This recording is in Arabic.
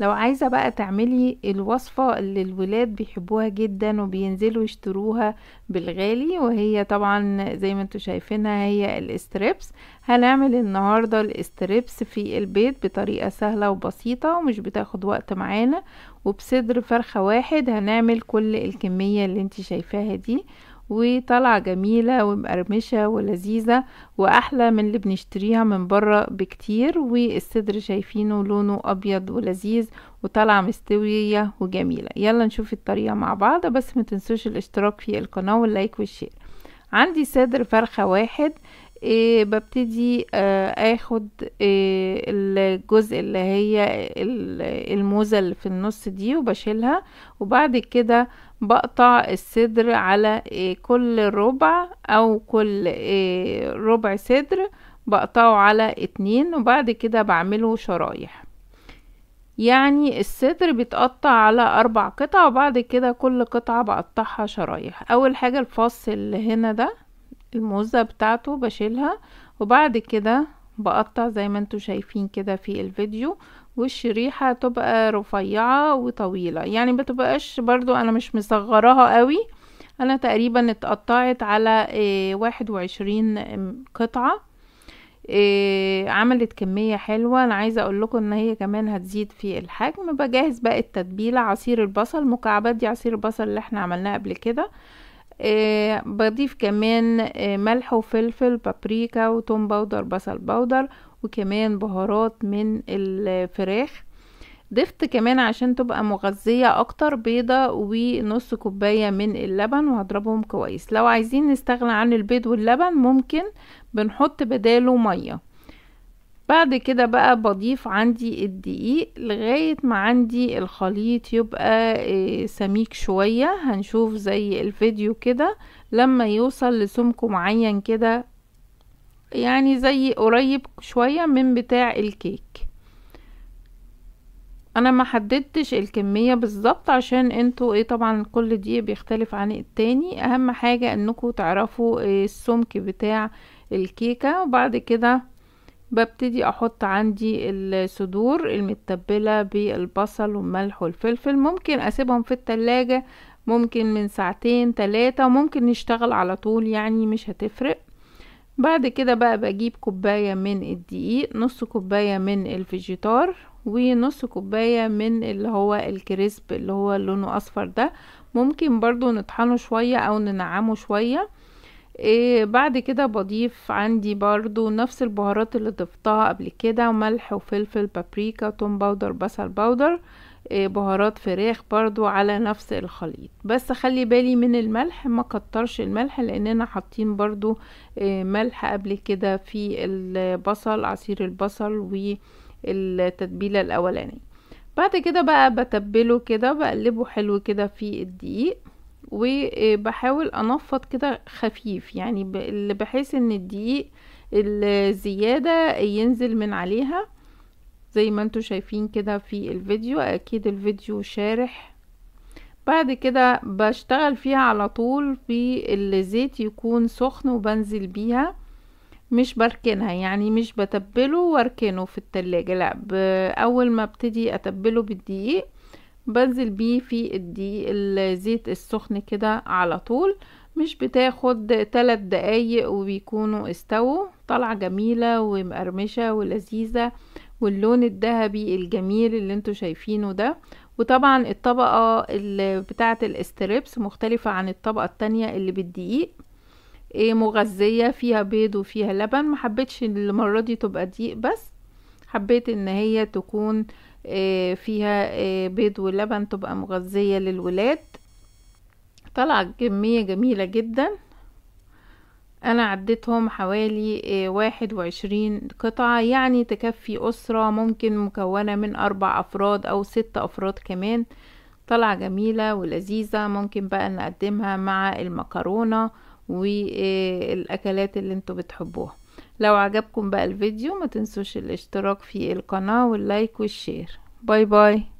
لو عايزة بقى تعملي الوصفة اللي الولاد بيحبوها جدا وبينزلوا يشتروها بالغالي وهي طبعا زي ما أنتوا شايفينها هي ال strips هنعمل النهاردة ال strips في البيت بطريقة سهلة وبسيطة ومش بتاخد وقت معانا وبصدر فرخة واحد هنعمل كل الكمية اللي انت شايفاها دي. وطالعة جميلة ومقرمشة ولذيذة وأحلى من اللي بنشتريها من بره بكتير والصدر شايفينه لونه أبيض ولذيذ وطالعة مستوية وجميلة. يلا نشوف الطريقة مع بعض بس ما تنسوش الاشتراك في القناة واللايك والشير. عندي صدر فرخة واحد إيه ببتدي آه آخد إيه الجزء اللي هي الموزة اللي في النص دي وبشيلها وبعد كده بقطع الصدر على إيه كل ربع أو كل إيه ربع صدر بقطعه على اتنين وبعد كده بعمله شرايح. يعني الصدر بيتقطع على أربع قطع وبعد كده كل قطعة بقطعها شرايح. أول حاجة الفص اللي هنا ده الموزة بتاعته بشيلها وبعد كده بقطع زي ما أنتوا شايفين كده في الفيديو والشريحة تبقى رفيعة وطويلة. يعني بتبقاش برضو أنا مش مصغراها قوي. أنا تقريبا اتقطعت على آه واحد وعشرين قطعة. آه عملت كمية حلوة. أنا عايزة أقول لكم إن هي كمان هتزيد في الحجم. بجهز بقى التتبيلة عصير البصل مكعبات دي عصير البصل اللي إحنا عملناه قبل كده. آه بضيف كمان آه ملح وفلفل بابريكا وتوم powder بصل powder وكمان بهارات من الفراخ. ضفت كمان عشان تبقى مغذية أكتر بيضة ونص كوباية من اللبن وهضربهم كويس. لو عايزين نستغنى عن البيض واللبن ممكن بنحط بداله مية. بعد كده بقى بضيف عندي الدقيق لغاية ما عندي الخليط يبقى سميك شوية. هنشوف زي الفيديو كده لما يوصل لسمك معين كده يعني زي قريب شوية من بتاع الكيك. أنا ما حددتش الكمية بالظبط عشان أنتوا إيه طبعا كل دي بيختلف عن التاني. أهم حاجة انكم تعرفوا السمك بتاع الكيكة. وبعد كده ببتدي أحط عندي الصدور المتبلة بالبصل والملح والفلفل. ممكن أسيبهم في التلاجة ممكن من ساعتين تلاتة وممكن نشتغل على طول يعني مش هتفرق. بعد كده بقى بجيب كوباية من الدقيق نص كوباية من الفيجيتار ونص كوباية من اللي هو الكريسب اللي هو لونه أصفر ده. ممكن برضو نطحنه شوية أو ننعمه شوية. إيه بعد كده بضيف عندي برضو نفس البهارات اللي ضفتها قبل كده ملح وفلفل بابريكا توم powder بصل powder إيه بهارات فراخ برضو على نفس الخليط. بس خلي بالي من الملح ما كترش الملح لأننا حاطين برضو إيه ملح قبل كده في البصل عصير البصل والتتبيلة الأولانية. بعد كده بقى بتبله كده بقلبه حلو كده في الدقيق. وبحاول انفض كده خفيف يعني بحيث ان الدقيق الزيادة ينزل من عليها. زي ما أنتوا شايفين كده في الفيديو أكيد الفيديو شارح. بعد كده بشتغل فيها على طول بالزيت يكون سخن وبنزل بيها. مش بركنها يعني مش بتبله واركنه في التلاجة لا أول ما ابتدي أتبله بالدقيق بنزل بيه في الدقيق الزيت السخن كده على طول. مش بتاخد تلات دقايق وبيكونوا استووا. طالعة جميلة ومقرمشة ولذيذة. واللون الذهبي الجميل اللي أنتوا شايفينه ده. وطبعا الطبقة بتاعة الاستريبس مختلفة عن الطبقة التانية اللي بالدقيق. إيه مغذية فيها بيض وفيها لبن. محبتش المرة دي تبقى دقيق بس. حبيت إن هي تكون فيها بيض ولبن تبقى مغذية للولاد. طلع كمية جميلة جدا. أنا عديتهم حوالي واحد وعشرين قطعة يعني تكفي أسرة ممكن مكونة من أربع أفراد أو ست أفراد كمان. طلع جميلة ولذيذة ممكن بقى نقدمها مع المكرونة والاكلات اللي أنتوا بتحبوها. لو عجبكم بقى الفيديو ما تنسوش الاشتراك في القناة وال like وال share. bye bye.